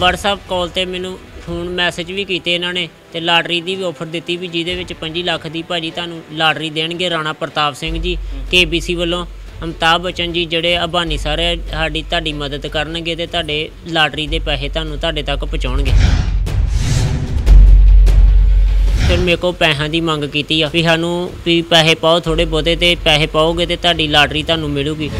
WhatsApp ਕਾਲ ਤੇ ਮੈਨੂੰ phone message ਵੀ ਕੀਤੇ ਇਹਨਾਂ ਨੇ ਤੇ ਲਾਟਰੀ ਦੀ ਵੀ ਆਫਰ ਦਿੱਤੀ ਵੀ ਜਿਹਦੇ ਵਿੱਚ 25 ਲੱਖ ਦੀ ਭਾਜੀ ਤੁਹਾਨੂੰ ਲਾਟਰੀ ਦੇਣਗੇ, ਰਾਣਾ ਪ੍ਰਤਾਪ ਸਿੰਘ ਜੀ KBC ਵੱਲੋਂ ਅਮਤਾਬ ਬਚਨ ਜੀ ਜਿਹੜੇ ਅਬਾਨੀ ਸਾਰੇ ਸਾਡੀ ਤੁਹਾਡੀ ਮਦਦ ਕਰਨਗੇ ਤੇ ਤੁਹਾਡੇ ਲਾਟਰੀ ਦੇ ਪੈਸੇ ਤੁਹਾਨੂੰ ਤੁਹਾਡੇ ਤੱਕ ਪਹੁੰਚਾਉਣਗੇ। ਫਿਰ ਮੇਰੇ ਕੋਲ ਪੈਸਿਆਂ ਦੀ ਮੰਗ ਕੀਤੀ ਆ ਵੀ ਸਾਨੂੰ ਵੀ ਪੈਸੇ ਪਾਓ ਥੋੜੇ ਬਹੁਤੇ ਤੇ ਪੈਸੇ ਪਾਓਗੇ ਤੇ ਤੁਹਾਡੀ ਲਾਟਰੀ ਤੁਹਾਨੂੰ ਮਿਲੂਗੀ।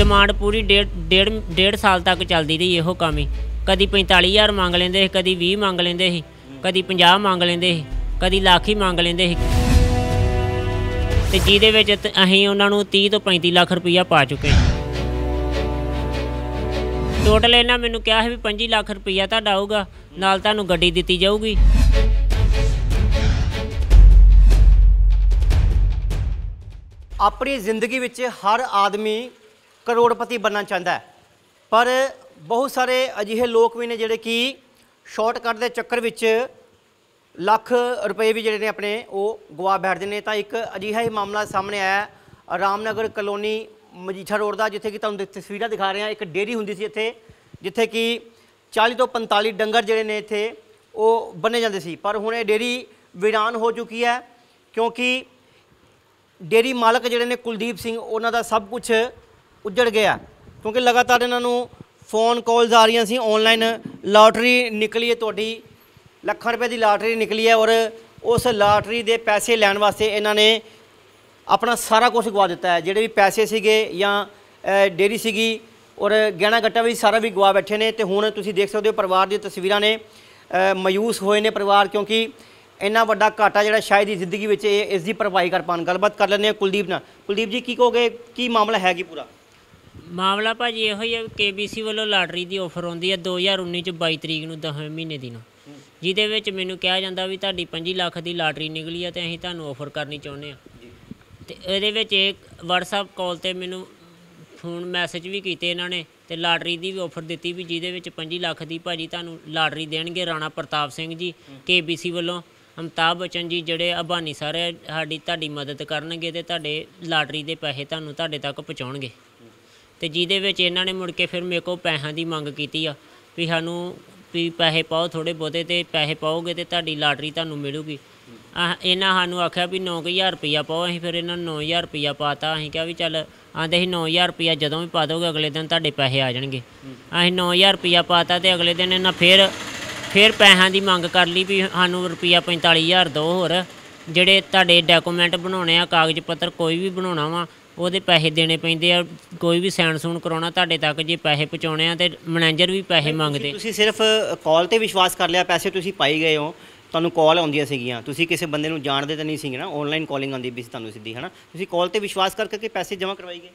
ਡਿਮਾਂਡ ਪੂਰੀ ਡੇਢ ਡੇਢ ਡੇਢ ਸਾਲ ਤੱਕ ਚੱਲਦੀ ਰਹੀ ਇਹੋ ਕੰਮ ਹੀ। ਕਦੀ 45000 ਮੰਗ ਲੈਂਦੇ ਸੀ, ਕਦੀ 20 ਮੰਗ ਲੈਂਦੇ ਸੀ, ਕਦੀ 50 ਮੰਗ ਲੈਂਦੇ ਸੀ, ਕਦੀ ਲੱਖ ਹੀ ਮੰਗ ਲੈਂਦੇ ਸੀ। ਤੇ ਜਿਹਦੇ ਵਿੱਚ ਅਸੀਂ ਉਹਨਾਂ ਨੂੰ 30 ਤੋਂ 35 ਲੱਖ ਰੁਪਈਆ ਪਾ ਚੁੱਕੇ ਟੋਟਲ ਇਹਨਾਂ ਮੈਨੂੰ ਕਿਹਾ ਸੀ ਵੀ 25 ਲੱਖ ਰੁਪਈਆ ਤੁਹਾਡਾ ਆਊਗਾ, ਨਾਲ ਤੁਹਾਨੂੰ ਗੱਡੀ ਦਿੱਤੀ ਜਾਊਗੀ। ਆਪਣੀ ਜ਼ਿੰਦਗੀ ਵਿੱਚ ਹਰ ਆਦਮੀ ਕਰੋੜਪਤੀ ਬਣਨਾ ਚਾਹੁੰਦਾ ਹੈ। ਪਰ ਬਹੁਤ ਸਾਰੇ ਅਜਿਹੇ ਲੋਕ ਵੀ ਨੇ ਜਿਹੜੇ ਕਿ ਸ਼ਾਰਟਕਟ ਦੇ ਚੱਕਰ ਵਿੱਚ ਲੱਖ ਰੁਪਏ ਵੀ ਜਿਹੜੇ ਨੇ ਆਪਣੇ ਉਹ ਗਵਾ ਬੈਠਦੇ ਨੇ। ਤਾਂ ਇੱਕ ਅਜਿਹਾ ਹੀ ਮਾਮਲਾ ਸਾਹਮਣੇ ਆਇਆ ਰਾਮਨਗਰ ਕਲੋਨੀ ਮਜੀਠਾ ਰੋਡ ਦਾ, ਜਿੱਥੇ ਕਿ ਤੁਹਾਨੂੰ ਤਸਵੀਰਾਂ ਦਿਖਾ ਰਹੇ ਹਾਂ। ਇੱਕ ਡੇਅਰੀ ਹੁੰਦੀ ਸੀ ਇੱਥੇ, ਜਿੱਥੇ ਕਿ 40 ਤੋਂ 45 ਡੰਗਰ ਜਿਹੜੇ ਨੇ ਇੱਥੇ ਉਹ ਬੰਨੇ ਜਾਂਦੇ ਸੀ। ਪਰ ਹੁਣ ਇਹ ਡੇਅਰੀ ਵਿਰਾਨ ਹੋ ਚੁੱਕੀ ਹੈ, ਕਿਉਂਕਿ ਡੇਰੀ ਮਾਲਕ ਜਿਹੜੇ ਨੇ ਕੁਲਦੀਪ ਸਿੰਘ, ਉਹਨਾਂ ਦਾ ਸਭ ਕੁਝ ਉੱਜੜ ਗਿਆ। ਕਿਉਂਕਿ ਲਗਾਤਾਰ ਇਹਨਾਂ ਨੂੰ ਫੋਨ ਕਾਲਸ ਆ ਰਹੀਆਂ ਸੀ ਆਨਲਾਈਨ ਲਾਟਰੀ ਨਿਕਲੀ ਹੈ ਤੁਹਾਡੀ। ਲੱਖਾਂ ਰੁਪਏ ਦੀ ਲਾਟਰੀ ਨਿਕਲੀ ਹੈ ਔਰ ਉਸ ਲਾਟਰੀ ਦੇ ਪੈਸੇ ਲੈਣ ਵਾਸਤੇ ਇਹਨਾਂ ਨੇ ਆਪਣਾ ਸਾਰਾ ਕੁਝ ਗਵਾ ਦਿੱਤਾ ਹੈ। ਜਿਹੜੇ ਵੀ ਪੈਸੇ ਸੀਗੇ ਜਾਂ ਅ, ਡੇਰੀ ਸੀਗੀ ਔਰ ਗਹਿਣਾ ਗੱਟਾ ਵੀ ਸਾਰਾ ਵੀ ਗਵਾ ਬੈਠੇ ਨੇ ਤੇ ਹੁਣ ਤੁਸੀਂ ਦੇਖ ਸਕਦੇ ਹੋ ਪਰਿਵਾਰ ਦੀਆਂ ਤਸਵੀਰਾਂ ਨੇ। ਮਾਯੂਸ ਹੋਏ ਨੇ ਪਰਿਵਾਰ ਕਿਉਂਕਿ ਇੰਨਾ ਵੱਡਾ ਘਾਟਾ ਜਿਹੜਾ ਸ਼ਾਇਦ ਹੀ ਜ਼ਿੰਦਗੀ ਵਿੱਚ ਇਹ ਇਸ ਦੀ ਭਰਪਾਈ ਕਰ ਪਾਉਣ। ਗੱਲਬਾਤ ਕਰ ਲੈਂਦੇ ਹਾਂ ਕੁਲਦੀਪ ਨਾਲ। ਕੁਲਦੀਪ ਜੀ ਕੀ ਕਹੋਗੇ? ਕੀ ਮਾਮਲਾ ਹੈ ਕੀ ਪੂਰਾ? ਮਾਮਲਾ ਭਾਜੀ ਇਹੋ ਹੀ ਹੈ ਕੇਬੀਸੀ ਵੱਲੋਂ ਲਾਟਰੀ ਦੀ ਆਫਰ ਆਉਂਦੀ ਹੈ 2019 ਚ 22 ਤਰੀਕ ਨੂੰ 10ਵੇਂ ਮਹੀਨੇ ਦੀ ਨੂੰ। ਜਿਹਦੇ ਵਿੱਚ ਮੈਨੂੰ ਕਿਹਾ ਜਾਂਦਾ ਵੀ ਤੁਹਾਡੀ 25 ਲੱਖ ਦੀ ਲਾਟਰੀ ਨਿਕਲੀ ਹੈ ਤੇ ਅਸੀਂ ਤੁਹਾਨੂੰ ਆਫਰ ਕਰਨੀ ਚਾਹੁੰਦੇ ਆ। ਤੇ ਇਹਦੇ ਵਿੱਚ ਇੱਕ WhatsApp ਕਾਲ ਤੇ ਮੈਨੂੰ ਫੋਨ ਮੈਸੇਜ ਵੀ ਕੀਤੇ ਇਹਨਾਂ ਨੇ ਤੇ ਲਾਟਰੀ ਦੀ ਵੀ ਆਫਰ ਦਿੱਤੀ ਵੀ ਜਿਹਦੇ ਵਿੱਚ 25 ਲੱਖ ਦੀ ਭਾਜੀ ਤੁਹਾਨੂੰ ਲਾਟਰੀ ਦੇਣਗੇ ਰਾਣਾ ਪ੍ਰਤਾਪ ਸਿੰਘ ਜੀ KBC ਵੱਲੋਂ। ਅਮਤਾਬ ਬਚਨ ਜੀ ਜਿਹੜੇ ਅਬਾਨੀ ਸਾਰੇ ਸਾਡੀ ਤੁਹਾਡੀ ਮਦਦ ਕਰਨਗੇ ਤੇ ਤੁਹਾਡੇ ਲਾਟਰੀ ਦੇ ਪੈਸੇ ਤੁਹਾਨੂੰ ਤੁਹਾਡੇ ਤੱਕ ਪਹੁੰਚਾਉਣਗੇ। ਤੇ ਜਿਹਦੇ ਵਿੱਚ ਇਹਨਾਂ ਨੇ ਮੁੜ ਕੇ ਫਿਰ ਮੇਰੇ ਕੋਲ ਪੈਸਿਆਂ ਦੀ ਮੰਗ ਕੀਤੀ ਆ ਵੀ ਸਾਨੂੰ ਵੀ ਪੈਸੇ ਪਾਓ ਥੋੜੇ ਬਹੁਤੇ ਤੇ ਪੈਸੇ ਪਾਓਗੇ ਤੇ ਤੁਹਾਡੀ ਲਾਟਰੀ ਤੁਹਾਨੂੰ ਮਿਲੂਗੀ। ਆਹ ਇਹਨਾਂ ਸਾਨੂੰ ਆਖਿਆ ਵੀ 9000 ਰੁਪਈਆ ਪਾਓ, ਅਸੀਂ ਫਿਰ ਇਹਨਾਂ ਨੂੰ 9000 ਰੁਪਈਆ ਪਾਤਾ। ਅਸੀਂ ਕਿਹਾ ਵੀ ਚੱਲ ਆਂਦੇ ਸੀ 9000 ਰੁਪਈਆ ਜਦੋਂ ਵੀ ਪਾ ਦੋਗੇ ਅਗਲੇ ਦਿਨ ਤੁਹਾਡੇ ਪੈਸੇ ਆ ਜਾਣਗੇ। ਅਸੀਂ 9000 ਰੁਪਈਆ ਪਾਤਾ ਤੇ ਅਗਲੇ ਦਿਨ ਇਹਨਾਂ ਫਿਰ ਫਿਰ ਪੈਸਿਆਂ ਦੀ ਮੰਗ ਕਰ ਲਈ ਵੀ ਸਾਨੂੰ ਰੁਪਈਆ 45000 ਦੋ ਹੋਰ। ਜਿਹੜੇ ਤੁਹਾਡੇ ਡਾਕੂਮੈਂਟ ਬਣਾਉਣੇ ਆ, ਕਾਗਜ਼ ਪੱਤਰ ਕੋਈ ਵੀ ਬਣਾਉਣਾ ਵਾ ਉਹਦੇ ਪੈਸੇ ਦੇਣੇ ਪੈਂਦੇ ਆ ਕੋਈ ਵੀ ਸਾਈਨ ਸੂਨ ਕਰਾਉਣਾ ਤੁਹਾਡੇ ਤੱਕ ਜੇ ਪੈਸੇ ਪਹੁੰਚਾਉਣੇ ਆ ਤੇ ਮੈਨੇਜਰ ਵੀ ਪੈਸੇ ਮੰਗਦੇ। ਤੁਸੀਂ ਸਿਰਫ ਕਾਲ ਤੇ ਵਿਸ਼ਵਾਸ ਕਰ ਲਿਆ ਪੈਸੇ ਤੁਸੀਂ ਪਾਈ ਗਏ ਹੋ ਤੁਹਾਨੂੰ ਕਾਲ ਆਉਂਦੀਆਂ ਸੀਗੀਆਂ। ਤੁਸੀਂ ਕਿਸੇ ਬੰਦੇ ਨੂੰ ਜਾਣਦੇ ਤਾਂ ਨਹੀਂ ਸੀਗੇ ਨਾ ਆਨਲਾਈਨ ਕਾਲਿੰਗ ਆਉਂਦੀ ਵੀ ਤੁਹਾਨੂੰ ਸਿੱਧੀ ਹਨਾ? ਤੁਸੀਂ ਕਾਲ ਤੇ ਵਿਸ਼ਵਾਸ ਕਰ ਕਰਕੇ ਪੈਸੇ ਜਮ੍ਹਾਂ ਕਰਵਾਈ ਗਏ?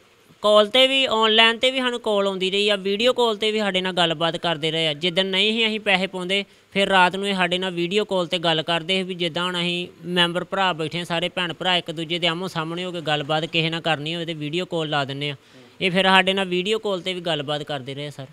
ਕਾਲ ਤੇ ਵੀ ਆਨਲਾਈਨ ਤੇ ਵੀ ਸਾਨੂੰ ਕਾਲ ਆਉਂਦੀ ਰਹੀ ਆ ਵੀਡੀਓ ਕਾਲ ਤੇ ਵੀ ਸਾਡੇ ਨਾਲ ਗੱਲਬਾਤ ਕਰਦੇ ਰਹੇ ਆ। ਜਿੱਦਣ ਨਹੀਂ ਸੀ ਅਸੀਂ ਪੈਸੇ ਪਾਉਂਦੇ, ਫਿਰ ਰਾਤ ਨੂੰ ਇਹ ਸਾਡੇ ਨਾਲ ਵੀਡੀਓ ਕਾਲ ਤੇ ਗੱਲ ਕਰਦੇ ਵੀ ਜਿੱਦਾਂ ਹੁਣ ਅਸੀਂ ਮੈਂਬਰ ਭਰਾ ਬੈਠੇ ਆ ਸਾਰੇ ਭੈਣ ਭਰਾ ਇੱਕ ਦੂਜੇ ਦੇ ਆਮੋ ਸਾਹਮਣੇ ਹੋ ਕੇ ਗੱਲਬਾਤ ਕਿਸੇ ਨਾਲ ਕਰਨੀ ਹੋਵੇ ਤੇ ਵੀਡੀਓ ਕਾਲ ਲਾ ਦਿੰਨੇ ਆ ਇਹ ਫਿਰ ਸਾਡੇ ਨਾਲ ਵੀਡੀਓ ਕਾਲ ਤੇ ਵੀ ਗੱਲਬਾਤ ਕਰਦੇ ਰਹੇ ਸਰ।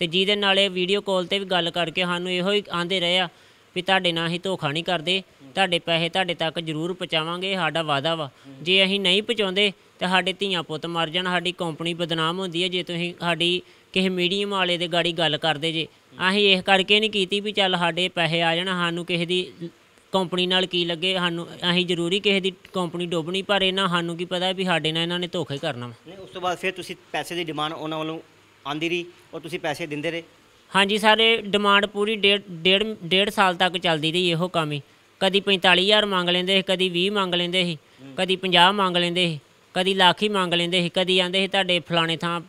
ਤੇ ਜਿਹਦੇ ਨਾਲ ਇਹ ਵੀਡੀਓ ਕਾਲ ਤੇ ਵੀ ਗੱਲ ਕਰਕੇ ਸਾਨੂੰ ਇਹੋ ਹੀ ਆਂਦੇ ਰਹੇ ਆ ਵੀ ਤੁਹਾਡੇ ਨਾਲ ਅਸੀਂ ਧੋਖਾ ਨਹੀਂ ਕਰਦੇ, ਤੁਹਾਡੇ ਪੈਸੇ ਤੁਹਾਡੇ ਤੱਕ ਜ਼ਰੂਰ ਪਹੁੰਚਾਵਾਂਗੇ, ਸਾਡਾ ਵਾਅਦਾ ਵਾ। ਜੇ ਅਸੀਂ ਨਹੀਂ ਪਹੁੰਚਾਉਂਦੇ ਤੇ ਸਾਡੇ ਧੀਆਂ ਪੁੱਤ ਮਰ ਜਾਣ ਸਾਡੀ ਕੰਪਨੀ ਬਦਨਾਮ ਹੁੰਦੀ ਹੈ ਜੇ ਤੁਸੀਂ ਸਾਡੀ ਕਿਸੇ ਮੀਡੀਅਮ ਵਾਲੇ ਦੇ ਗਾੜੀ ਗੱਲ ਕਰਦੇ ਜੇ। ਅਸੀਂ ਇਹ ਕਰਕੇ ਨਹੀਂ ਕੀਤੀ ਵੀ ਚੱਲ ਸਾਡੇ ਪੈਸੇ ਆ ਜਾਣ ਸਾਨੂੰ ਕਿਸੇ ਦੀ ਕੰਪਨੀ ਨਾਲ ਕੀ ਲੱਗੇ ਸਾਨੂੰ ਅਸੀਂ ਜ਼ਰੂਰੀ ਕਿਸੇ ਦੀ ਕੰਪਨੀ ਡੁੱਬਣੀ ਪਰ ਇਹਨਾਂ ਸਾਨੂੰ ਕੀ ਪਤਾ ਵੀ ਸਾਡੇ ਨਾਲ ਇਹਨਾਂ ਨੇ ਧੋਖਾ ਹੀ ਕਰਨਾ ਵਾ। ਨਹੀਂ ਉਸ ਤੋਂ ਬਾਅਦ ਫਿਰ ਤੁਸੀਂ ਪੈਸੇ ਦੀ ਡਿਮਾਂਡ ਉਹਨਾਂ ਵੱਲੋਂ ਆਂਦੀ ਰਹੀ ਔਰ ਤੁਸੀਂ ਪੈਸੇ ਦਿੰਦੇ ਰਹੇ? ਹਾਂਜੀ ਸਾਰੇ ਡਿਮਾਂਡ ਪੂਰੀ ਡੇਢ ਡੇਢ ਡੇਢ ਸਾਲ ਤੱਕ ਚੱਲਦੀ ਰਹੀ ਇਹੋ ਕੰਮ ਹੀ। ਕਦੀ 45000 ਮੰਗ ਲੈਂਦੇ ਸੀ ਕਦੀ 20 ਮੰਗ ਲੈਂਦੇ ਸੀ ਕਦੀ 50 ਮੰਗ ਲੈਂਦੇ ਸੀ। ਕਦੀ ਲੱਖ ਹੀ ਮੰਗ ਲੈਂਦੇ ਸੀ ਕਦੀ ਆਂਦੇ ਸੀ ਤੁਹਾਡੇ ਫਲਾਣੇ ਥਾਂ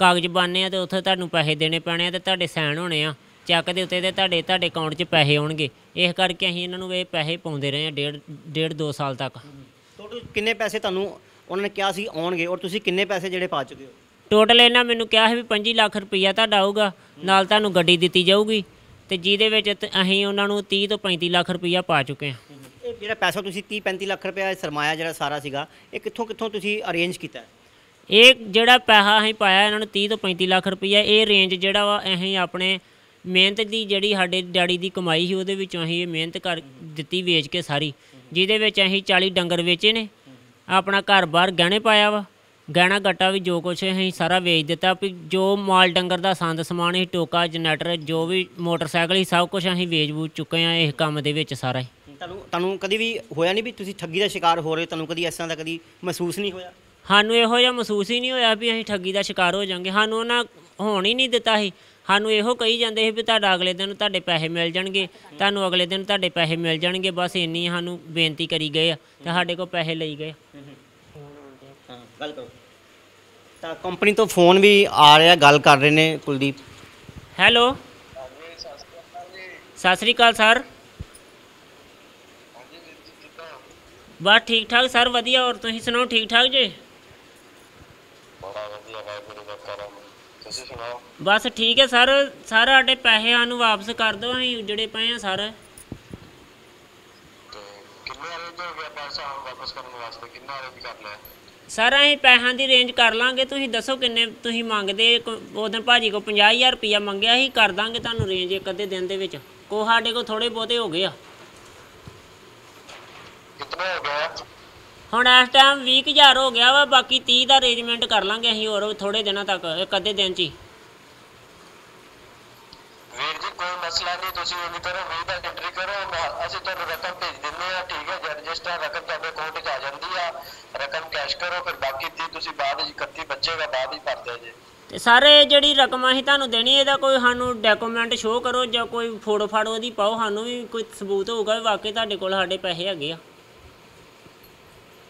ਕਾਗਜ਼ ਬਣਨੇ ਆ ਤੇ ਉੱਥੇ ਤੁਹਾਨੂੰ ਪੈਸੇ ਦੇਣੇ ਪੈਣੇ ਆ ਤੇ ਤੁਹਾਡੇ ਸਾਈਨ ਹੋਣੇ ਆ। ਚੈੱਕ ਦੇ ਉੱਤੇ ਤੇ ਤੁਹਾਡੇ ਤੁਹਾਡੇ ਅਕਾਊਂਟ 'ਚ ਪੈਸੇ ਆਉਣਗੇ। ਇਸ ਕਰਕੇ ਅਸੀਂ ਇਹਨਾਂ ਨੂੰ ਇਹ ਪੈਸੇ ਪਾਉਂਦੇ ਰਹੇ ਆ ਡੇਢ ਡੇਢ ਦੋ ਸਾਲ ਤੱਕ। ਟੋਟਲ ਕਿੰਨੇ ਪੈਸੇ ਤੁਹਾਨੂੰ ਉਹਨਾਂ ਨੇ ਕਿਹਾ ਸੀ ਆਉਣਗੇ ਔਰ ਤੁਸੀਂ ਕਿੰਨੇ ਪੈਸੇ ਜਿਹੜੇ ਪਾ ਚੁੱਕੇ ਹੋ? ਟੋਟਲ ਇਹਨਾਂ ਮੈਨੂੰ ਕਿਹਾ ਸੀ ਵੀ 25 ਲੱਖ ਰੁਪਈਆ ਤੁਹਾਡਾ ਆਊਗਾ ਨਾਲ ਤੁਹਾਨੂੰ ਗੱਡੀ ਦਿੱਤੀ ਜਾਊਗੀ ਤੇ ਜਿਹਦੇ ਵਿੱਚ ਅਸੀਂ ਉਹਨਾਂ ਨੂੰ 30 ਤੋਂ 35 ਲੱਖ ਰੁਪਈਆ ਪਾ ਚੁੱਕੇ ਹਾਂ। ਜਿਹੜਾ ਪੈਸਾ ਤੁਸੀਂ 30 35 ਲੱਖ ਰੁਪਏ ਸਰਮਾਇਆ ਜਿਹੜਾ ਸਾਰਾ ਸੀਗਾ, ਇਹ ਕਿੱਥੋਂ ਕਿੱਥੋਂ ਤੁਸੀਂ ਅਰੇਂਜ ਕੀਤਾ? ਇਹ ਜਿਹੜਾ ਪੈਸਾ ਅਸੀਂ ਪਾਇਆ ਇਹਨਾਂ ਨੂੰ 30 ਤੋਂ 35 ਲੱਖ ਰੁਪਈਆ, ਇਹ ਰੇਂਜ ਜਿਹੜਾ ਵਾ ਅਸੀਂ ਆਪਣੇ ਮਿਹਨਤ ਦੀ ਜਿਹੜੀ ਸਾਡੇ ਡੈਡੀ ਦੀ ਕਮਾਈ ਸੀ, ਉਹਦੇ ਵਿੱਚੋਂ ਅਸੀਂ ਇਹ ਮਿਹਨਤ ਕਰ ਦਿੱਤੀ ਵੇਚ ਕੇ ਸਾਰੀ, ਜਿਹਦੇ ਵਿੱਚ ਅਸੀਂ 40 ਡੰਗਰ ਵੇਚੇ ਨੇ, ਆਪਣਾ ਘਰ-ਬਾਰ ਗਹਿਣੇ ਪਾਇਆ ਵਾ। ਗਹਿਣਾ ਗੱਟਾ ਵੀ ਜੋ ਕੁਛ ਅਸੀਂ ਸਾਰਾ ਵੇਚ ਦਿੱਤਾ ਵੀ ਜੋ ਮਾਲ ਡੰਗਰ ਦਾ ਸੰਦ ਸਮਾਨ ਸੀ ਟੋਕਾ ਜਨਰੇਟਰ ਜੋ ਵੀ ਮੋਟਰਸਾਈਕਲ ਸੀ ਸਭ ਕੁਝ ਅਸੀਂ ਵੇਚ ਬੂਚ ਚੁੱਕੇ ਆ ਇਸ ਕੰਮ ਦੇ ਵਿੱਚ ਸਾਰਾ ਹੀ। ਤੁਹਾਨੂੰ ਤੁਹਾਨੂੰ ਕਦੀ ਵੀ ਹੋਇਆ ਨਹੀਂ ਵੀ ਤੁਸੀਂ ਠੱਗੀ ਦਾ ਸ਼ਿਕਾਰ ਹੋ ਰਹੇ ਹੋ ਤੁਹਾਨੂੰ ਕਦੀ ਇਸ ਤਰ੍ਹਾਂ ਦਾ ਕਦੀ ਮਹਿਸੂਸ ਨਹੀਂ ਹੋਇਆ? ਸਾਨੂੰ ਇਹੋ ਜਿਹਾ ਮਹਿਸੂਸ ਹੀ ਨਹੀਂ ਹੋਇਆ ਵੀ ਅਸੀਂ ਠੱਗੀ ਦਾ ਸ਼ਿਕਾਰ ਹੋ ਜਾਾਂਗੇ। ਸਾਨੂੰ ਉਹਨਾਂ ਹੋਣ ਹੀ ਨਹੀਂ ਦਿੱਤਾ ਸੀ। ਸਾਨੂੰ ਇਹੋ ਕਹੀ ਜਾਂਦੇ ਸੀ ਵੀ ਤੁਹਾਡਾ ਅਗਲੇ ਦਿਨ ਤੁਹਾਡੇ ਪੈਸੇ ਮਿਲ ਜਾਣਗੇ ਤੁਹਾਨੂੰ ਅਗਲੇ ਦਿਨ ਤੁਹਾਡੇ ਪੈਸੇ ਮਿਲ ਜਾਣਗੇ ਬਸ ਇੰਨੀ ਸਾਨੂੰ ਬੇਨਤੀ ਕਰੀ ਗਏ ਆ ਤੇ ਸਾਡੇ ਕੋਲ ਪੈਸੇ ਲਈ ਗਏ ਹਾਂ ਗੱਲ ਕਰੋ। ਤਾਂ ਕੰਪਨੀ ਤੋਂ ਫੋਨ ਵੀ ਆ ਰਿਹਾ ਗੱਲ ਕਰ ਰਹੇ ਨੇ ਕੁਲਦੀਪ। ਹੈਲੋ ਸਤਿ ਸ੍ਰੀ ਅਕਾਲ ਸਰ। ਬਸ ਠੀਕ ਠਾਕ ਸਰ ਵਧੀਆ ਔਰ ਤੁਸੀਂ ਸੁਣਾਓ ਠੀਕ ਠਾਕ ਜੀ? ਬਸ ਠੀਕ ਹੈ ਸਰ ਸਰ ਸਾਡੇ ਪੈਸੇ ਸਾਨੂੰ ਵਾਪਸ ਕਰ ਦਿਓ ਅਸੀਂ ਉਜੜੇ ਪਏ ਆ ਸਰ। ਕਿੰਨੇ ਅਰੇਂਜ ਹੋ ਗਿਆ ਪੈਸਾ ਵਾਪਸ ਕਰਨ ਵਾਸਤੇ? ਕਿੰਨਾ ਅਰੇਂਜ ਕਰਨਾ ਹੈ? ਸਰ ਅਸੀਂ ਪੈਸਿਆਂ ਦੀ ਰੇਂਜ ਕਰ ਲਾਂਗੇ ਤੁਸੀਂ ਦੱਸੋ ਕਿੰਨੇ ਤੁਸੀਂ ਮੰਗਦੇ ਉਹਦਨ ਭਾਜੀ ਕੋ 50000 ਰੁਪਇਆ ਮੰਗਿਆ ਸੀ ਕਰ ਦਾਂਗੇ ਤੁਹਾਨੂੰ ਰੇਂਜ ਇੱਕ ਅੱਧੇ ਦਿਨ ਦੇ ਵਿੱਚ। ਕੋ ਸਾਡੇ ਕੋ ਥੋੜੇ ਬਹੁਤੇ ਹੋ ਗਏ ਆ। ਕਿੰਨਾ ਹੋ ਗਿਆ ਹੁਣ ਇਸ ਟਾਈਮ 20000 ਹੋ ਗਿਆ ਵਾ ਬਾਕੀ 30 ਦਾ ਅਰੇਂਜਮੈਂਟ ਕਰ ਲਾਂਗੇ ਅਸੀਂ ਹੋਰ ਥੋੜੇ ਦਿਨਾਂ ਤੱਕ ਇੱਕ ਅੱਧੇ ਦਿਨ 'ਚ ਹੀ ਵੀਰ ਜੀ ਕੋਈ ਮਸਲਾ ਨਹੀਂ ਤੁਸੀਂ ਉਹਦੀ ਤਰ੍ਹਾਂ ਵੀਹ ਦਾ ਐਂਟਰੀ ਕਰੋ ਅਸੀਂ ਤੁਹਾਨੂੰ ਰਕਮ ਭੇਜ ਦਿੰਦੇ ਆ ਠੀਕ ਹੈ ਜੀ ਰਜਿਸਟਰ ਰਕਮ ਤੁਹਾਡੇ ਅਕਾਊਂਟ 'ਚ ਆ ਜਾਂਦੀ ਆ, ਰਕਮ ਕੈਸ਼ ਕਰੋ, ਫਿਰ ਬਾਕੀ 30 ਤੁਸੀਂ ਬਾਅਦ ਵਿੱਚ 31 ਬੱਚੇਗਾ, ਬਾਅਦ ਵਿੱਚ ਭਰ ਦਿਓ ਤੇ ਸਾਰੇ ਜਿਹੜੀ ਰਕਮ ਅਸੀਂ ਤੁਹਾਨੂੰ ਦੇਣੀ, ਇਹਦਾ ਕੋਈ ਸਾਨੂੰ ਡਾਕੂਮੈਂਟ ਸ਼ੋਅ ਕਰੋ, ਜਾਂ ਕੋਈ ਫੋਟੋ ਫਾੜੋ ਉਹਦੀ ਪਾਓ, ਸਾਨੂੰ ਵੀ ਕੋਈ ਸਬੂਤ ਹੋਊਗਾ ਵੀ ਵਾਕਈ ਤੁਹਾਡੇ ਕੋਲ ਸਾਡੇ ਪੈਸੇ ਹੈਗੇ ਆ।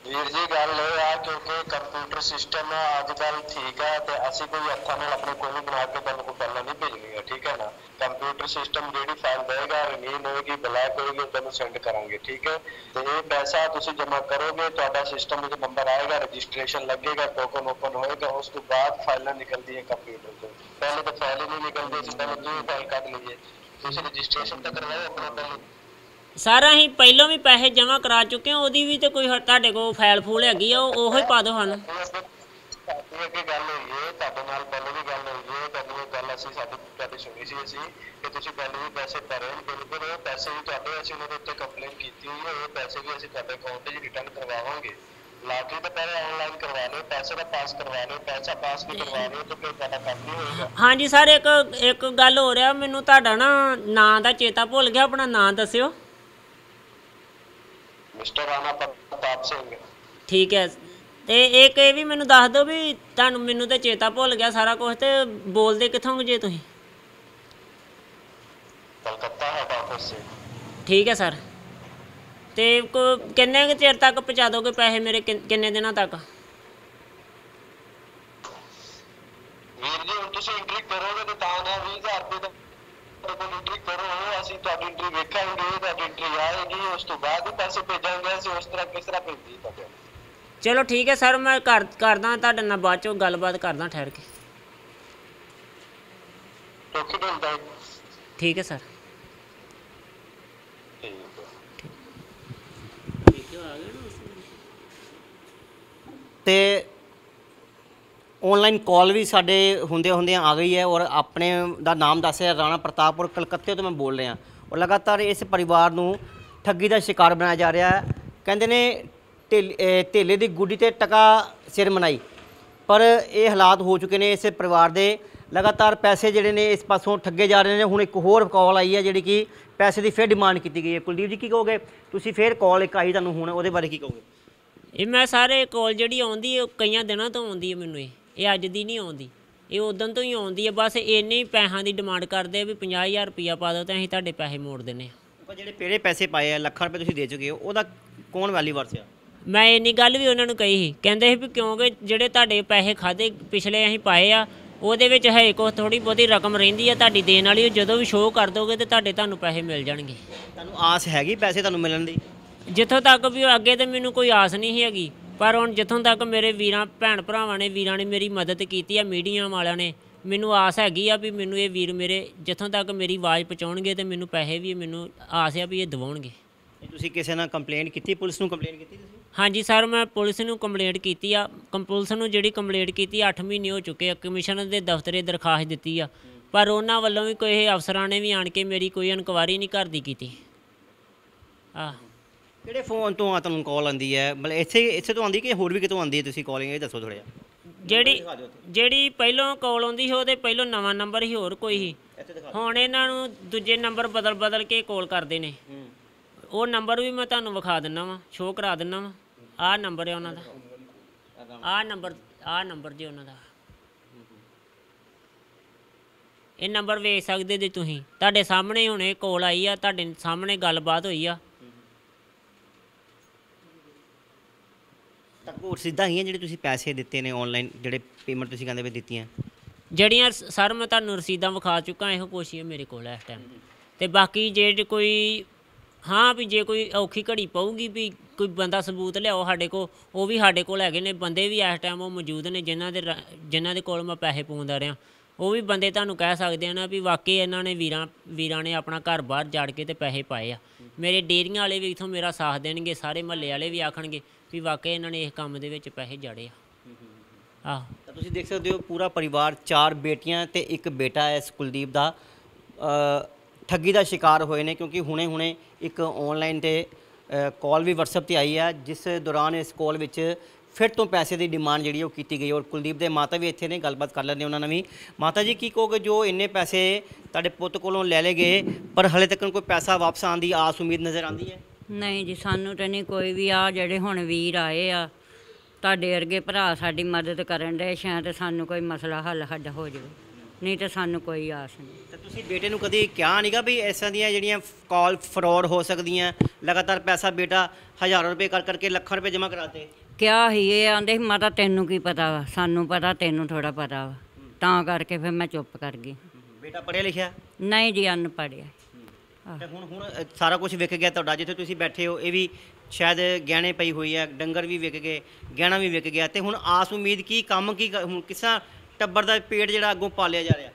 ਵੀਰ ਜੀ, ਗੱਲ ਇਹ ਆ ਕਿਉਂਕਿ ਕੰਪਿਊਟਰ ਸਿਸਟਮ ਅੱਜ ਕੱਲ ਠੀਕ ਹੈ ਤੇ ਅਸੀਂ ਕੋਈ ਹੱਥਾਂ ਨਾਲ ਆਪਣੇ ਕੋਲ ਹੀ ਬਣਾ ਕੇ ਤੁਹਾਨੂੰ ਕੋਈ ਪਹਿਲਾਂ ਨਹੀਂ ਭੇਜਣੀ ਹੈ ਠੀਕ ਹੈ ਨਾ? ਕੰਪਿਊਟਰ ਸਿਸਟਮ ਜਿਹੜੀ ਫਾਈਲ ਦੇਗਾ ਰੰਗੀਨ ਹੋਏਗੀ ਬਲੈਕ ਹੋਏਗੀ ਤੁਹਾਨੂੰ ਸੈਂਡ ਕਰਾਂਗੇ, ਠੀਕ ਹੈ ਤੇ ਇਹ ਪੈਸਾ ਤੁਸੀਂ ਜਮ੍ਹਾਂ ਕਰੋਗੇ, ਤੁਹਾਡਾ ਸਿਸਟਮ ਵਿੱਚ ਨੰਬਰ ਆਏਗਾ ਰਜਿਸਟ੍ਰੇਸ਼ਨ ਲੱਗੇਗਾ ਟੋਕਨ ਓਪਨ ਹੋਏਗਾ, ਉਸ ਤੋਂ ਬਾਅਦ ਫਾਈਲਾਂ ਨਿਕਲਦੀ ਹੈ ਕੰਪਿਊਟਰ ਤੋਂ। ਪਹਿਲੇ ਤਾਂ ਫਾਈਲ ਹੀ ਨਹੀਂ ਨਿਕਲਦੀ ਸੀ ਪਹਿਲੇ ਤੁਸੀਂ ਫਾਈਲ ਕੱਢ ਲਈਏ। ਤੁਸੀਂ ਰਜਿਸਟ੍ਰੇਸ਼ਨ ਤਾਂ ਕਰਵਾਓ ਆਪਣਾ ਪਹਿਲੇ। ਸਰ ਅਸੀਂ ਪਹਿਲਾਂ ਵੀ ਪੈਸੇ ਜਮ੍ਹਾਂ ਕਰਾ ਚੁੱਕੇ ਹਾਂ ਉਹਦੀ ਵੀ ਤੇ ਕੋਈ ਹ- ਤੁਹਾਡੇ ਕੋਲ ਫਾਈਲ ਫੂਲ ਹੈਗੀ ਆ ਉਹ ਉਹੋ ਹੀ ਪਾ ਦਿਓ ਸਾਨੂੰ। ਇਹ ਅੱਗੇ ਸਾਡੀ ਅੱਗੇ ਗੱਲ ਹੋਈ ਹੈ ਤੁਹਾਡੇ ਨਾਲ ਪਹਿਲੇ ਵੀ ਗੱਲ ਹੋਈ ਹੈ ਤੁਹਾਡੀ ਇਹ ਗੱਲ ਅਸੀਂ ਸਾਡੀ ਤੁਹਾਡੀ ਸੁਣੀ ਸੀ ਅਸੀਂ ਕਿ ਤੁਸੀਂ ਪਹਿਲੇ ਵੀ ਪੈਸੇ ਭਰੇ ਨੇ ਬਿਲਕੁਲ ਉਹ ਪੈਸੇ ਵੀ ਤੁਹਾਡੇ ਅਸੀਂ ਉਹਨਾਂ ਦੇ ਉੱਤੇ ਕੰਪਲੇਂਟ ਕੀਤੀ ਹੋਈ ਹੈ ਉਹ ਪੈਸੇ ਵੀ ਅਸੀਂ ਤੁਹਾਡੇ ਅਕਾਊਂਟ 'ਚ ਰਿਟਰਨ ਕਰਵਾਵਾਂਗੇ। ਲਾਟਰੀ ਤਾਂ ਪਹਿਲੇ ਆਨਲਾਈਨ ਕਰਵਾ ਲਓ ਪੈਸੇ ਦਾ ਪਾਸ ਕਰਵਾ ਲਓ ਪੈਸਾ ਪਾਸ ਨਹੀਂ ਕਰਵਾ ਰਹੇ ਤਾਂ ਫਿਰ ਤੁਹਾਡਾ ਕੰਮ ਨਹੀਂ ਹੋਏਗਾ। ਹਾਂਜੀ ਸਰ ਇੱਕ ਇੱਕ ਗੱਲ ਹੋ ਰਿਹਾ ਮੈਨੂੰ ਤੁਹਾਡਾ ਨਾ ਨਾਂ ਦਾ ਚੇਤਾ ਭੁੱਲ ਗਿਆ ਆਪਣਾ ਨਾਂ ਦੱਸਿਓ। ਮਿਸਟਰ ਰਾਣਾ ਪ੍ਰਤਾਪ ਸਿੰਘ। ਠੀਕ ਹੈ। ਤੇ ਇੱਕ ਇਹ ਵੀ ਮੈਨੂੰ ਦੱਸ ਦਿਓ ਵੀ ਤੁਹਾਨੂੰ ਮੈਨੂੰ ਤੇ ਚੇਤਾ ਭੁੱਲ ਗਿਆ ਸਾਰਾ ਕੁਝ ਤੇ ਬੋਲਦੇ ਕਿੱਥੋਂ ਜੇ ਤੁਸੀਂ? ਕਲਕੱਤਾ ਹੈਡ ਆਫਿਸ ਸੇ ਠੀਕ ਹੈ ਸਰ। ਤੇ ਕਿੰਨੇ ਕੁ ਚਿਰ ਤੱਕ ਪਹੁੰਚਾ ਦੋਗੇ ਪੈਸੇ ਮੇਰੇ ਕਿੰਨ- ਦਿਨਾਂ ਤੱਕ? ਵੀਰ ਜੀ ਹੁਣ ਤੁਸੀਂ ਐਂਟਰੀ ਕਰੋਗੇ ਤੇ ਤਾਂ ਨਾ 20000 ਰੁਪਏ ਦਾ ਤੁਹਾਡੇ ਕੋਲ ਐਂਟਰੀ ਕਰੋ ਅਸੀਂ ਤੁਹਾਡੀ ਐਂਟਰੀ ਵੇਖਾਂਗੇ ਤੁਹਾਡੀ ਐਂਟਰੀ ਆਏਗੀ ਉਸ ਤੋਂ ਬਾਅਦ ਹੀ ਪੈਸੇ ਭੇਜਾਂਗੇ ਅਸੀਂ ਉਸ ਤਰ੍ਹਾਂ ਕਿਸ ਤਰ੍ਹਾਂ ਭੇਜੀ ਤੁਹਾਡੇ ਚਲੋ ਠੀਕ ਹੈ ਸਰ ਮੈਂ ਕਰ ਕਰਦਾ ਤੁਹਾਡੇ ਨਾਲ ਬਾਅਦ ਚੋਂ ਗੱਲਬਾਤ ਕਰਦਾ ਠਹਿਰ ਕੇ। ਠੀਕ ਹੈ ਸਰ। ਠੀਕ ਹੈ। ਤੇ ਆਨਲਾਈਨ ਕਾਲ ਵੀ ਸਾਡੇ ਹੁੰਦੇ ਹੁੰਦਿਆਂ ਆ ਗਈ ਹੈ ਔਰ ਆਪਣੇ ਦਾ ਨਾਮ ਦੱਸ ਰਿਹਾ ਰਾਣਾ ਪ੍ਰਤਾਪ ਔਰ ਕਲਕੱਤੇ ਤੋਂ ਮੈਂ ਬੋਲ ਰਿਹਾ। ਔਰ ਲਗਾਤਾਰ ਇਸ ਪਰਿਵਾਰ ਨੂੰ ਠੱਗੀ ਦਾ ਸ਼ਿਕਾਰ ਬਣਾਇਆ ਜਾ ਰਿਹਾ ਹੈ। ਕਹਿੰਦੇ ਨੇ ਢੇਲ- ਧੇਲੇ ਦੀ ਗੁੱਡੀ ਤੇ ਟਕਾ ਸਿਰ ਮਨਾਈ। ਪਰ ਇਹ ਹਾਲਾਤ ਹੋ ਚੁੱਕੇ ਨੇ ਇਸ ਪਰਿਵਾਰ ਦੇ। ਲਗਾਤਾਰ ਪੈਸੇ ਜਿਹੜੇ ਨੇ ਇਸ ਪਾਸੋਂ ਠੱਗੇ ਜਾ ਰਹੇ ਨੇ। ਹੁਣ ਇੱਕ ਹੋਰ ਕਾਲ ਆਈ ਹੈ ਜਿਹੜੀ ਕਿ ਪੈਸੇ ਦੀ ਫਿਰ ਡਿਮਾਂਡ ਕੀਤੀ ਗਈ ਹੈ। ਕੁਲਦੀਪ ਜੀ ਕੀ ਕਹੋਗੇ? ਤੁਸੀਂ ਫਿਰ ਕਾਲ ਇੱਕ ਆਈ ਤੁਹਾਨੂੰ ਹੁਣ, ਉਹਦੇ ਬਾਰੇ ਕੀ ਕਹੋਗੇ? ਇਹ ਮੈਂ ਸਾਰੇ ਕਾਲ ਜਿਹੜੀ ਆਉਂਦੀ ਹੈ, ਉਹ ਕਈਆਂ ਦਿਨਾਂ ਤੋਂ ਆਉਂਦੀ ਹੈ ਮੈਨੂੰ ਇਹ। ਇਹ ਅੱਜ ਦੀ ਨਹੀਂ ਆਉਂਦੀ। ਇਹ ਉਦੋਂ ਤੋਂ ਹੀ ਆਉਂਦੀ ਹੈ ਬਸ ਇੰਨੇ ਹੀ ਪੈਸਿਆਂ ਦੀ ਡਿਮਾਂਡ ਕਰਦੇ ਆ ਵੀ 50000 ਰੁਪਇਆ ਪਾ ਦਿਓ ਤੇ ਅਸੀਂ ਤੁਹਾਡੇ ਪੈਸੇ ਮੋੜ ਦਿੰਨੇ ਆ ਪਰ ਜਿਹੜੇ ਪਹਿਲੇ ਪੈਸੇ ਪਾਏ ਆ ਲੱਖਾਂ ਰੁਪਏ ਤੁਸੀਂ ਦੇ ਚੁੱਕੇ ਹੋ ਉਹਦਾ ਕੌਣ ਵੈਲੀ ਵਰਸਿਆ ਮੈਂ ਇੰਨੀ ਗੱਲ ਵੀ ਉਹਨਾਂ ਨੂੰ ਕਹੀ ਸੀ। ਕਹਿੰਦੇ ਸੀ ਵੀ ਕਿਉਂਕਿ ਜਿਹੜੇ ਤੁਹਾਡੇ ਪੈਸੇ ਖਾਦੇ ਪਿਛਲੇ ਅਸੀਂ ਪਾਏ ਆ ਉਹਦੇ ਵਿੱਚ ਹੈ ਕੋ ਥੋੜੀ ਬਹੁਤੀ ਰਕਮ ਰਹਿੰਦੀ ਆ ਤੁਹਾਡੀ ਦੇਣ ਵਾਲੀ ਉਹ ਜਦੋਂ ਵੀ ਸ਼ੋਅ ਕਰ ਦੋਗੇ ਤੇ ਤੁਹਾਡੇ ਤੁਹਾਨੂੰ ਪੈਸੇ ਮਿਲ ਜਾਣਗੇ। ਤੁਹਾਨੂੰ ਆਸ ਹੈਗੀ ਪੈਸੇ ਤੁਹਾਨੂੰ ਮਿਲਣ ਦੀ? ਜਿੱਥੋਂ ਤੱਕ ਵੀ ਅੱਗੇ ਤੇ ਮੈਨੂੰ ਕੋਈ ਆਸ ਨਹੀਂ ਸੀ ਹੈਗੀ। ਪਰ ਹੁਣ ਜਿੱਥੋਂ ਤੱਕ ਮੇਰੇ ਵੀਰਾਂ ਭੈਣ ਭਰਾਵਾਂ ਨੇ ਵੀਰਾਂ ਨੇ ਮੇਰੀ ਮਦਦ ਕੀਤੀ ਆ ਮੀਡੀਆ ਵਾਲਿਆਂ ਨੇ ਮੈਨੂੰ ਆਸ ਹੈਗੀ ਆ ਵੀ ਮੈਨੂੰ ਇਹ ਵੀਰ ਮੇਰੇ ਜਿੱਥੋਂ ਤੱਕ ਮੇਰੀ ਆਵਾਜ਼ ਪਹੁੰਚਾਉਣਗੇ ਤੇ ਮੈਨੂੰ ਪੈਸੇ ਵੀ ਮੈਨੂੰ ਆਸ ਆ ਵੀ ਇਹ ਦਿਵਾਉਣਗੇ। ਤੁਸੀਂ ਕਿਸੇ ਨਾਲ ਕੰਪਲੇਂਟ ਕੀਤੀ? ਪੁਲਿਸ ਨੂੰ ਕੰਪਲੇਂਟ ਕੀਤੀ ਤੁਸੀਂ? ਹਾਂਜੀ ਸਰ ਮੈਂ ਪੁਲਿਸ ਨੂੰ ਕੰਪਲੇਂਟ ਕੀਤੀ ਆ। ਕੰ- ਪੁਲਿਸ ਨੂੰ ਜਿਹੜੀ ਕੰਪਲੇਂਟ ਕੀਤੀ 8 ਮਹੀਨੇ ਹੋ ਚੁੱਕੇ ਆ ਕਮਿਸ਼ਨਰ ਦੇ ਦਫ਼ਤਰੇ ਦਰਖਾਸਤ ਦਿੱਤੀ ਆ। ਪਰ ਉਹਨਾਂ ਵੱਲੋਂ ਵੀ ਕੋਈ ਅਫਸਰਾਂ ਨੇ ਵੀ ਆਣ ਕੇ ਮੇਰੀ ਕੋਈ ਇਨਕੁਆਰੀ ਨਹੀਂ ਕਰਦੀ ਕੀਤੀ। ਆ ਕਿਹੜੇ ਫੋਨ ਤੋਂ ਆ ਤੁਹਾਨੂੰ ਕਾਲ ਆਉਂਦੀ ਹੈ? ਮਤਲਬ ਇੱਥੇ ਇੱਥੇ ਤੋਂ ਆਉਂਦੀ ਕਿ ਹੋਰ ਵੀ ਕਿਤੋਂ ਆਉਂਦੀ ਹੈ ਤੁਸੀਂ ਕਾਲਿੰਗ ਇਹ ਦੱਸੋ ਜਿਹਾ। ਜਿਹੜੀ। ਜਿਹੜੀ ਪਹਿਲੋਂ ਕਾਲ ਆਉਂਦੀ ਸੀ ਉਹਦੇ ਪਹਿਲੋਂ ਨਵਾਂ ਨੰਬਰ ਹੀ ਹੋਰ ਕੋਈ ਸੀ। ਹੁਣ ਇਹਨਾਂ ਨੂੰ ਦੂਜੇ ਨੰਬਰ ਬਦਲ ਬਦਲ ਕੇ ਕਾਲ ਕਰਦੇ ਨੇ। ਉਹ ਨੰਬਰ ਵੀ ਮੈਂ ਤੁਹਾਨੂੰ ਵਿਖਾ ਦਿੰਨਾ ਵਾਂ ਸ਼ੋਅ ਕਰਾ ਦਿੰਨਾ ਵਾਂ। ਆਹ ਨੰਬਰ ਹੈ ਉਹਨਾਂ ਦਾ। ਆਹ ਨੰਬਰ ਆਹ ਨੰਬਰ ਜੀ ਉਹਨਾਂ ਦਾ। ਇਹ ਨੰਬਰ ਵੇਖ ਸਕਦੇ ਜੀ ਤੁਸੀਂ। ਤੁਹਾਡੇ ਸਾਹਮਣੇ ਹੁਣੇ ਕਾਲ ਆਈ ਆ ਤੁਹਾਡੇ ਸਾਹਮਣੇ ਗੱਲਬਾਤ ਹੋਈ ਆ। ਤਾਂ ਕੋਡ ਸਿੱਧਾ ਹੀ ਹੈ ਜਿਹੜੇ ਤੁਸੀਂ ਪੈਸੇ ਦਿੱਤੇ ਨੇ ਆਨਲਾਈਨ ਜਿਹੜੇ ਪੇਮੈਂਟ ਤੁਸੀਂ ਕਹਿੰਦੇ ਵੀ ਦਿੱਤੀਆਂ? ਜਿਹੜੀਆਂ ਸਰ, ਮੈਂ ਤੁਹਾਨੂੰ ਰਸੀਦਾਂ ਵਿਖਾ ਚੁੱਕਾ, ਇਹੋ ਕੁਛ ਹੀ ਹੈ ਮੇਰੇ ਕੋਲ ਇਸ ਟਾਈਮ ਤੇ ਬਾਕੀ ਜੇ ਕੋਈ, ਹਾਂ ਵੀ ਜੇ ਕੋਈ ਔਖੀ ਘੜੀ ਪਊਗੀ ਵੀ ਕੋਈ ਬੰਦਾ ਸਬੂਤ ਲਿਆਓ ਸਾਡੇ ਕੋਲ, ਉਹ ਵੀ ਸਾਡੇ ਕੋਲ ਹੈਗੇ ਨੇ, ਬੰਦੇ ਵੀ ਇਸ ਟਾਈਮ ਉਹ ਮੌਜੂਦ ਨੇ ਜਿਨ੍ਹਾਂ ਦੇ ਰ- ਜਿਨ੍ਹਾਂ ਦੇ ਕੋਲ ਮੈਂ ਪੈਸੇ ਪਾਉਂਦਾ ਰਿਹਾ। ਉਹ ਵੀ ਬੰਦੇ ਤੁਹਾਨੂੰ ਕਹਿ ਸਕਦੇ ਆ ਨਾ ਵੀ ਵਾਕਈ ਇਹਨਾਂ ਨੇ ਵੀਰਾਂ ਵੀਰਾਂ ਨੇ ਆਪਣਾ ਘਰ ਬਾਹਰ ਜਾੜ ਕੇ ਤੇ ਪੈਸੇ ਪਾਏ ਆ। ਮੇਰੇ ਡੇਰੀਆਂ ਵਾਲੇ ਵੀ ਇਥੋਂ ਮੇਰਾ ਸਾਥ ਦੇਣਗੇ, ਸਾਰੇ ਮਹੱਲੇ ਵਾਲੇ ਵੀ ਆਖਣਗੇ ਵੀ ਵਾਕਈ ਇਹਨਾਂ ਨੇ ਇਸ ਕੰਮ ਦੇ ਵਿੱਚ ਪੈਸੇ ਜੜੇ ਆ। ਆਹ। ਤਾਂ ਤੁਸੀਂ ਦੇਖ ਸਕਦੇ ਹੋ ਪੂਰਾ ਪਰਿਵਾਰ, ਚਾਰ ਬੇਟੀਆਂ ਤੇ ਇੱਕ ਬੇਟਾ ਹੈ ਇਸ ਕੁਲਦੀਪ ਦਾ ਠੱਗੀ ਦਾ ਸ਼ਿਕਾਰ ਹੋਏ ਨੇ ਕਿਉਂਕਿ ਹੁਣੇ-ਹੁਣੇ ਇੱਕ ਆਨਲਾਈਨ ਤੇ ਕਾਲ ਵੀ WhatsApp ਤੇ ਆਈ ਹੈ, ਜਿਸ ਦੌਰਾਨ ਇਸ ਕਾਲ ਵਿੱਚ ਫਿਰ ਤੋਂ ਪੈਸੇ ਦੀ ਡਿਮਾਂਡ ਜਿਹੜੀ ਉਹ ਕੀਤੀ ਗਈ ਔਰ ਕੁਲਦੀਪ ਦੇ ਮਾਤਾ ਵੀ ਇੱਥੇ ਨੇ, ਗੱਲਬਾਤ ਕਰ ਲੈਂਦੇ ਉਹਨਾਂ ਨਾਲ ਵੀ। ਮਾਤਾ ਜੀ, ਕੀ ਕਹੋਗੇ ਜੋ ਇੰਨੇ ਪੈਸੇ ਤੁਹਾਡੇ ਪੁੱਤ ਕੋਲੋਂ ਲੈ ਲਏ ਗਏ, ਪਰ ਹਲੇ ਤੱਕ ਕੋਈ ਪੈਸਾ ਵਾਪਸ ਆਉਣ ਦੀ ਆਸ, ਉਮੀਦ ਨਜ਼ਰ ਆਉਂਦੀ ਹੈ? ਨਹੀਂ ਜੀ ਸਾਨੂੰ ਤਾਂ ਨਹੀਂ ਕੋਈ ਵੀ ਆ ਜਿਹੜੇ ਹੁਣ ਵੀਰ ਆਏ ਆ ਤੁਹਾਡੇ ਵਰਗੇ ਭਰਾ ਸਾਡੀ ਮਦਦ ਕਰਨ ਦੇ ਸ਼ਾਇਦ ਸਾਨੂੰ ਕੋਈ ਮਸਲਾ ਹੱਲ ਸਾਡਾ ਹੋ ਜਾਵੇ। ਨਹੀਂ ਤਾਂ ਸਾਨੂੰ ਕੋਈ ਆਸ ਨਹੀਂ। ਤਾਂ ਤੁਸੀਂ ਬੇਟੇ ਨੂੰ ਕਦੀ ਕਿਹਾ ਨਹੀਂਗਾ ਵੀ ਐਸਾਂ ਦੀਆਂ ਜਿਹੜੀਆਂ ਕਾਲ ਫਰਾਡ ਹੋ ਸਕਦੀਆਂ ਲਗਾਤਾਰ ਪੈਸਾ ਬੇਟਾ ਹਜ਼ਾਰਾਂ ਰੁਪਏ ਕਰ ਕਰਕੇ ਲੱਖਾਂ ਰੁਪਏ ਜਮ੍ਹਾਂ ਕਰਾਤੇ ਕਿਆ ਹੀ ਇਹ ਆਂਦੇ ਮਾਤਾ ਤੈਨੂੰ ਕੀ ਪਤਾ ਵਾ? ਸਾਨੂੰ ਪਤਾ ਤੈਨੂੰ ਥੋੜਾ ਪਤਾ ਵਾ। ਤਾਂ ਕਰਕੇ ਫਿਰ ਮੈਂ ਚੁੱਪ ਕਰ ਗਈ। ਬੇਟਾ ਪੜ੍ਹਿਆ ਲਿਖਿਆ? ਨਹੀਂ ਜੀ ਅਨਪੜ੍ਹਿਆ। ਤੇ ਹੁਣ ਹੁਣ ਸਾਰਾ ਕੁਝ ਵਿਕ ਗਿਆ ਤੁਹਾਡਾ ਜਿੱਥੇ ਤੁਸੀਂ ਬੈਠੇ ਹੋ ਇਹ ਵੀ ਸ਼ਾਇਦ ਗਹਿਣੇ ਪਈ ਹੋਈ ਹੈ ਡੰਗਰ ਵੀ ਵਿਕ ਗਏ ਗਹਿਣਾ ਵੀ ਵਿਕ ਗਿਆ। ਤੇ ਹੁਣ ਆਸ ਉਮੀਦ ਕੀ ਕੰਮ ਕੀ ਹੁਣ ਕਿਸਾ ਟੱਬਰ ਦਾ ਪੇਟ ਜਿਹੜਾ ਅੱਗੋਂ ਪਾਲਿਆ ਜਾ ਰਿਹਾ?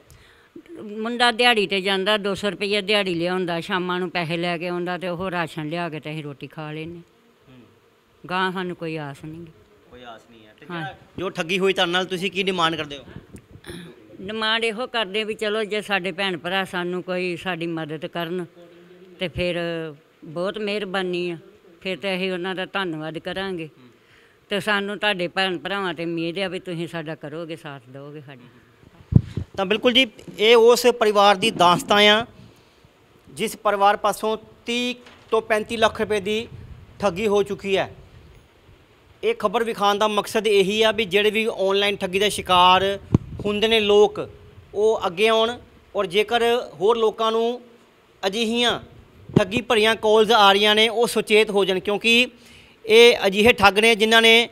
ਮੁੰਡਾ ਦਿਹਾੜੀ ਤੇ ਜਾਂਦਾ 200 ਰੁਪਏ ਦਿਹਾੜੀ ਲਿਆਉਂਦਾ ਸ਼ਾਮਾਂ ਨੂੰ ਪੈਸੇ ਲੈ ਕੇ ਆਉਂਦਾ ਤੇ ਉਹ ਰਾਸ਼ਨ ਲਿਆ ਕੇ ਤੇ ਅਸੀਂ ਰੋਟੀ ਖਾ ਲੈਨੇ ਗਾਂ ਸਾਨੂੰ ਕੋਈ ਆਸ ਨਹੀਂ ਕੋਈ ਆਸ ਨਹੀਂ ਹੈ। ਤੇ ਜੋ ਠੱਗੀ ਹੋਈ ਤੁਹਾਡੇ ਨਾਲ ਤੁਸੀਂ ਕੀ ਡਿਮਾਂਡ ਕਰਦੇ ਹੋ? ਡਿਮਾਂਡ ਇਹੋ ਕਰਦੇ ਵੀ ਚਲੋ ਜੇ ਸਾਡੇ ਭੈਣ ਭਰਾ ਸਾਨੂੰ ਕੋਈ ਸਾਡੀ ਮਦਦ ਕਰਨ ਤੇ ਫਿਰ ਬਹੁਤ ਮਿਹਰਬਾਨੀ ਆ। ਫਿਰ ਤੇ ਅਸੀਂ ਉਹਨਾਂ ਦਾ ਧੰਨਵਾਦ ਕਰਾਂਗੇ। ਤੇ ਸਾਨੂੰ ਤੁਹਾਡੇ ਭੈਣ ਭਰਾਵਾਂ ਤੇ ਉਮੀਦ ਆ ਵੀ ਤੁਸੀਂ ਸਾਡਾ ਕਰੋਗੇ, ਸਾਥ ਦਿਓਗੇ ਸਾਡਾ। ਤਾਂ ਬਿਲਕੁਲ ਜੀ, ਇਹ ਉਸ ਪਰਿਵਾਰ ਦੀ ਦਾਸਤਾਂ ਆ, ਜਿਸ ਪਰਿਵਾਰ ਪਾਸੋਂ 30 ਤੋਂ 35 ਲੱਖ ਰੁਪਏ ਦੀ ਠੱਗੀ ਹੋ ਚੁੱਕੀ ਹੈ। ਇਹ ਖਬਰ ਵਿਖਾਉਣ ਦਾ ਮਕਸਦ ਇਹੀ ਆ ਵੀ ਜਿਹੜੇ ਵੀ ਆਨਲਾਈਨ ਠੱਗੀ ਦਾ ਸ਼ਿਕਾਰ ਹੁੰਦੇ ਨੇ ਲੋਕ, ਉਹ ਅੱਗੇ ਆਉਣ ਔਰ ਜੇਕਰ ਹੋਰ ਲੋਕਾਂ ਨੂੰ ਅਜਿਹੀਆਂ ਠੱਗੀ ਭਰੀਆਂ ਕਾਲਸ ਆ ਰਹੀਆਂ ਨੇ, ਉਹ ਸੁਚੇਤ ਹੋ ਜਾਣ ਕਿਉਂਕਿ ਇਹ ਅਜਿਹੇ ਠੱਗ ਨੇ ਜਿਨ੍ਹਾਂ ਨੇ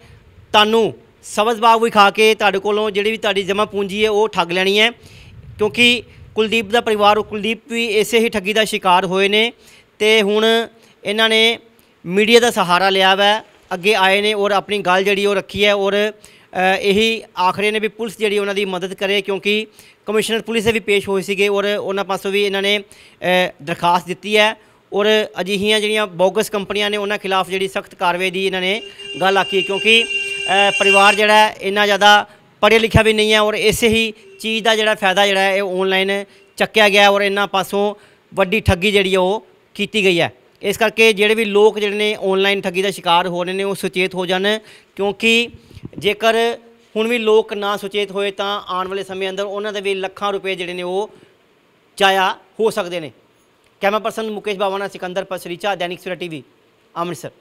ਤੁਹਾਨੂੰ ਸਬਜ਼ ਬਾਗ ਵਿਖਾ ਕੇ ਤੁਹਾਡੇ ਕੋਲੋਂ ਜਿਹੜੀ ਵੀ ਤੁਹਾਡੀ ਜਮ੍ਹਾਂ ਪੂੰਜੀ ਹੈ, ਉਹ ਠੱਗ ਲੈਣੀ ਹੈ। ਕਿਉਂਕਿ ਕੁਲਦੀਪ ਦਾ ਪਰਿਵਾਰ, ਉਹ ਕੁਲਦੀਪ ਵੀ ਇਸੇ ਹੀ ਠੱਗੀ ਦਾ ਸ਼ਿਕਾਰ ਹੋਏ ਨੇ ਤੇ ਹੁਣ ਇਹਨਾਂ ਨੇ ਮੀਡੀਆ ਦਾ ਸਹਾਰਾ ਲਿਆ ਵਾ, ਅੱਗੇ ਆਏ ਨੇ ਔਰ ਆਪਣੀ ਗੱਲ ਜਿਹੜੀ ਉਹ ਰੱਖੀ ਹੈ ਔਰ ਇਹੀ ਆਖਰੇ ਨੇ ਵੀ ਪੁਲਿਸ ਜਿਹੜੀ ਉਹਨਾਂ ਦੀ ਮਦਦ ਕਰੇ ਕਿਉਂਕਿ ਕਮਿਸ਼ਨਰ ਪੁਲਿਸ ਦੇ ਵੀ ਪੇਸ਼ ਹੋਏ ਸੀਗੇ ਔਰ ਉਹਨਾਂ ਪਾਸੋਂ ਵੀ ਇਹਨਾਂ ਨੇ ਦਰਖਾਸਤ ਦਿੱਤੀ ਹੈ ਔਰ ਅਜਿਹੀਆਂ ਜਿਹੜੀਆਂ ਬੋਗਸ ਕੰਪਨੀਆਂ ਨੇ ਉਹਨਾਂ ਖਿਲਾਫ ਜਿਹੜੀ ਸਖਤ ਕਾਰਵਾਈ ਦੀ ਇਹਨਾਂ ਨੇ ਗੱਲ ਆਖੀ ਕਿਉਂਕਿ ਪਰਿਵਾਰ ਜਿਹੜਾ ਇੰਨਾ ਜ਼ਿਆਦਾ ਪੜ੍ਹਿਆ ਲਿਖਿਆ ਵੀ ਨਹੀਂ ਹੈ ਔਰ ਇਸੇ ਹੀ ਚੀਜ਼ ਦਾ ਜਿਹੜਾ ਫਾਇਦਾ ਜਿਹੜਾ ਇਹ ਆਨਲਾਈਨ ਚੱਕਿਆ ਗਿਆ ਔਰ ਇਹਨਾਂ ਪਾਸੋਂ ਵੱਡੀ ਠੱਗੀ ਜਿਹੜੀ ਉਹ ਕੀਤੀ ਗਈ ਹੈ। ਇਸ ਕਰਕੇ ਜਿਹੜੇ ਵੀ ਲੋਕ ਜਿਹੜੇ ਨੇ ਆਨਲਾਈਨ ਠੱਗੀ ਦਾ ਸ਼ਿਕਾਰ ਹੋ ਰਹੇ ਨੇ ਉਹ ਸੁਚੇਤ ਹੋ ਜਾਣ ਕਿਉਂਕਿ ਜੇਕਰ ਹੁਣ ਵੀ ਲੋਕ ਨਾ ਸੁਚੇਤ ਹੋਏ ਤਾਂ ਆਉਣ ਵਾਲੇ ਸਮੇਂ ਅੰਦਰ ਉਹਨਾਂ ਦੇ ਵੀ ਲੱਖਾਂ ਰੁਪਏ ਜਿਹੜੇ ਨੇ ਉਹ ਜਾਇਆ ਹੋ ਸਕਦੇ ਨੇ। Camera person Mukesh Bawana Sikander Pasricha Dainik Savera TV, Amritsar.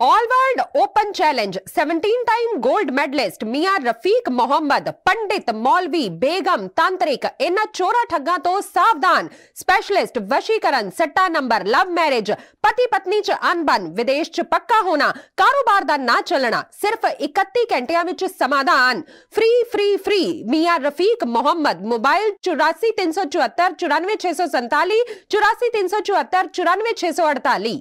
All world open challenge 17 time gold medalist Mian Rafiq Mohammad पंडित मौलवी बेगम तांत्रिक इन चोरा ठगा तो सावधान स्पेशलिस्ट वशीकरण सट्टा नंबर लव मैरिज पति पत्नी च अनबन विदेश च पक्का होना कारोबार दा ना चलना सिर्फ़ 31 घंटिया विच समाधान फ्री फ्री फ्री मियाँ रफीक मोहम्मद मोबाइल चौरासी तीन सौ चौहत्तर चौरानवे छे सौ संताली चौरासी तीन सौ चौहत्तर चौरानवे छे सौ अड़ताली